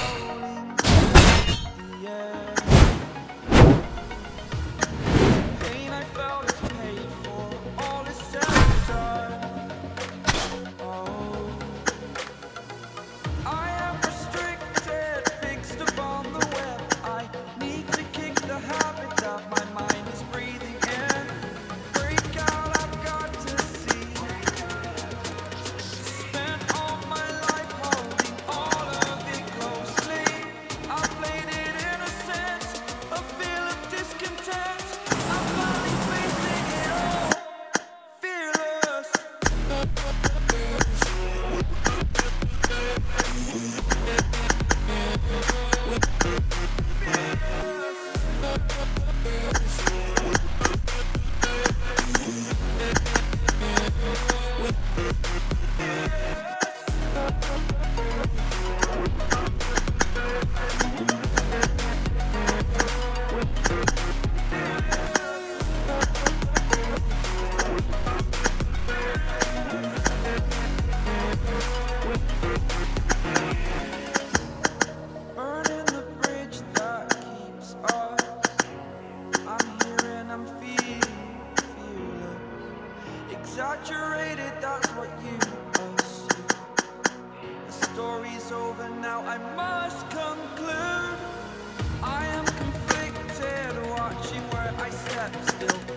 Holy Yeah. Saturated, that's what you assume The story's over now, I must conclude. I am conflicted, watching where I step still.